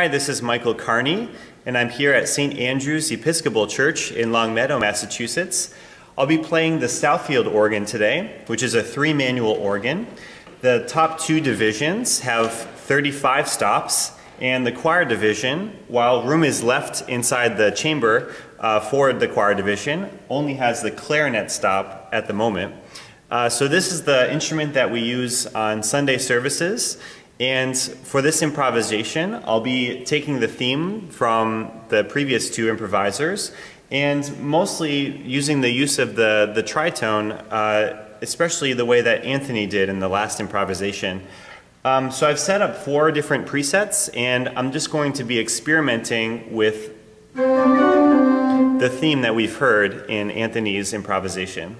Hi, this is Michael Carney, and I'm here at St. Andrew's Episcopal Church in Longmeadow, Massachusetts. I'll be playing the Southfield organ today, which is a three manual organ. The top two divisions have 35 stops, and the choir division, while room is left inside the chamber uh, for the choir division, only has the clarinet stop at the moment. Uh, so this is the instrument that we use on Sunday services. And for this improvisation, I'll be taking the theme from the previous two improvisers and mostly using the use of the, the tritone, uh, especially the way that Anthony did in the last improvisation. Um, so I've set up four different presets and I'm just going to be experimenting with the theme that we've heard in Anthony's improvisation.